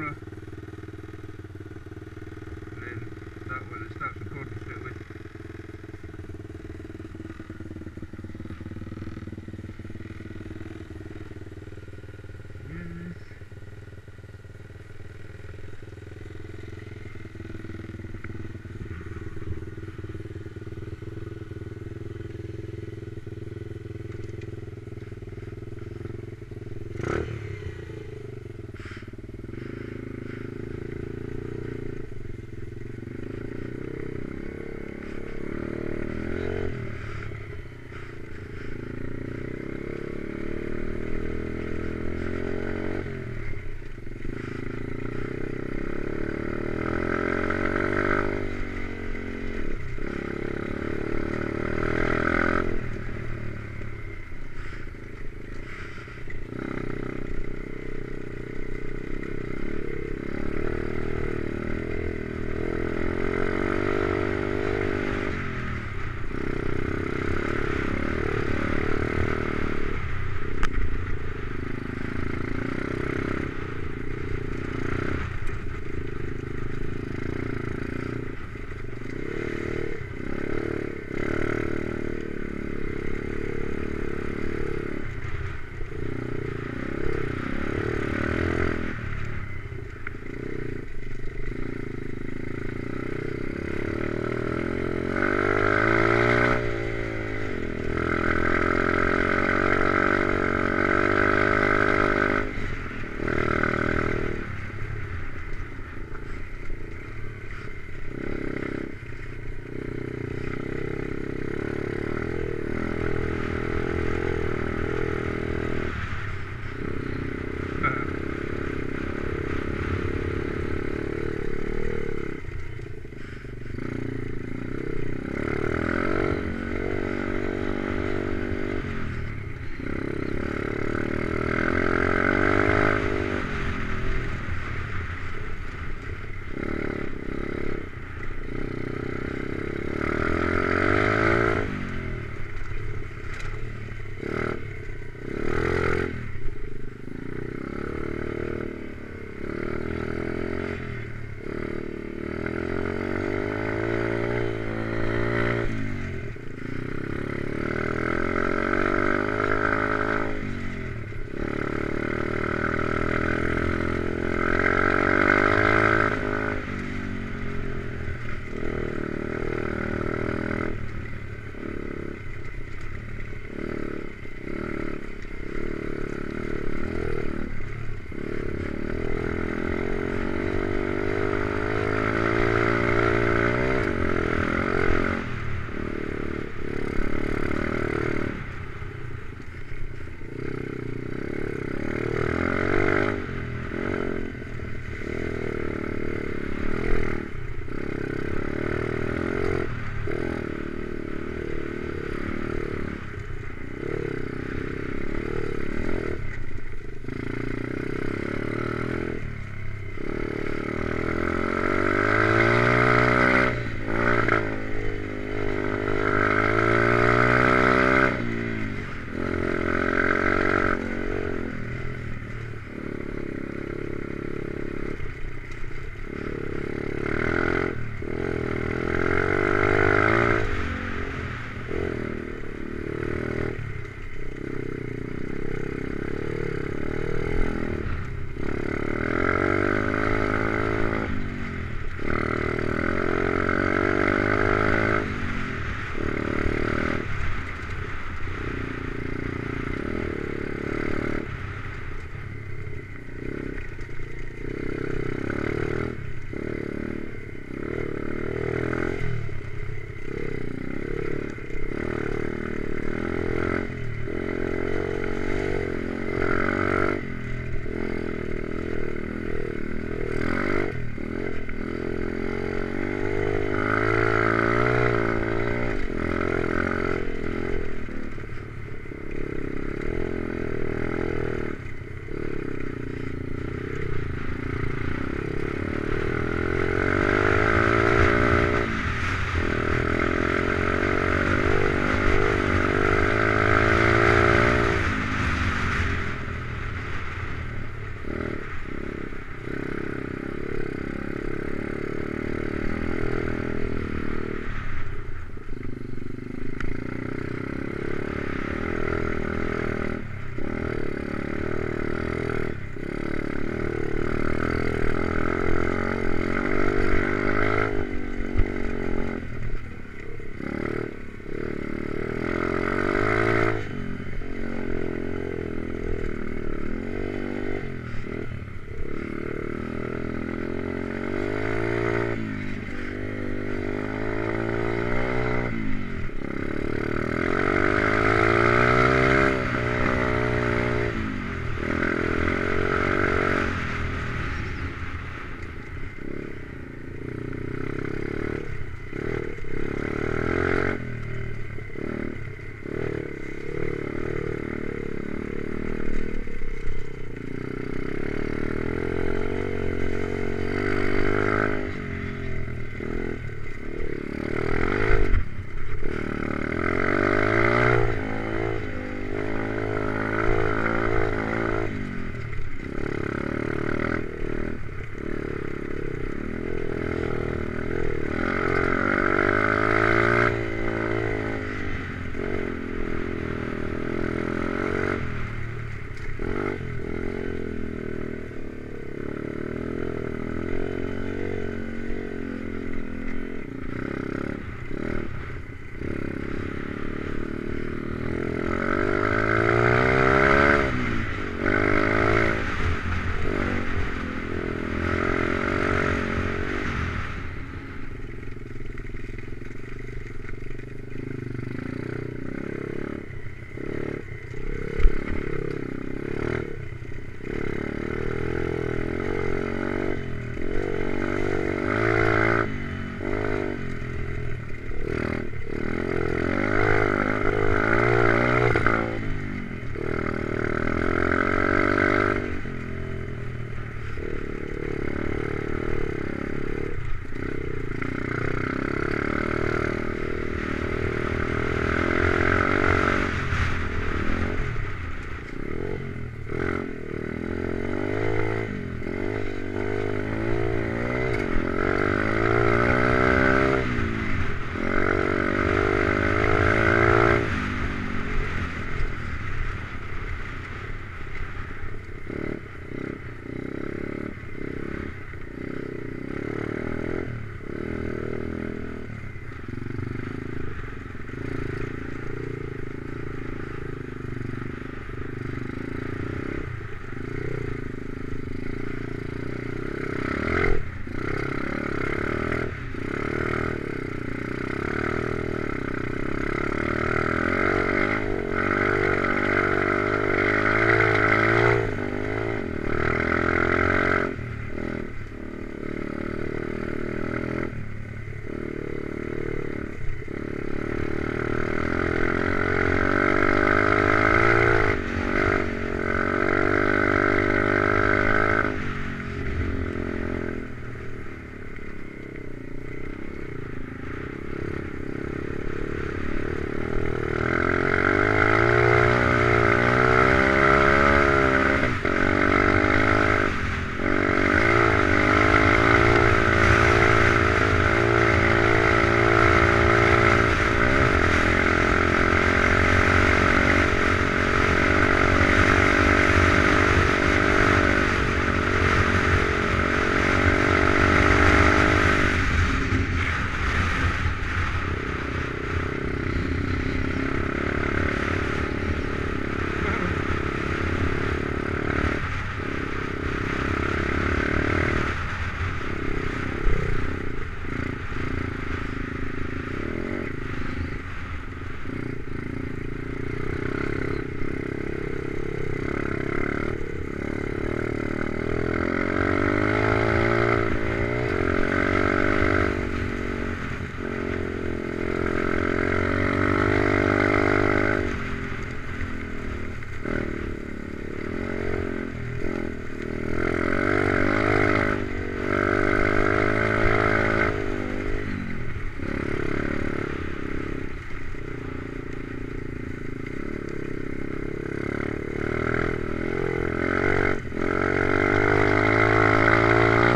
camera.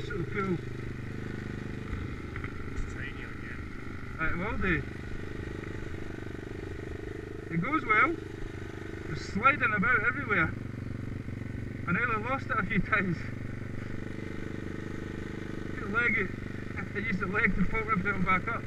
It'll pull. It's tiny again. It will do. It goes well. It's sliding about everywhere. I nearly lost it a few times. The leg, I used the leg to pull myself back up.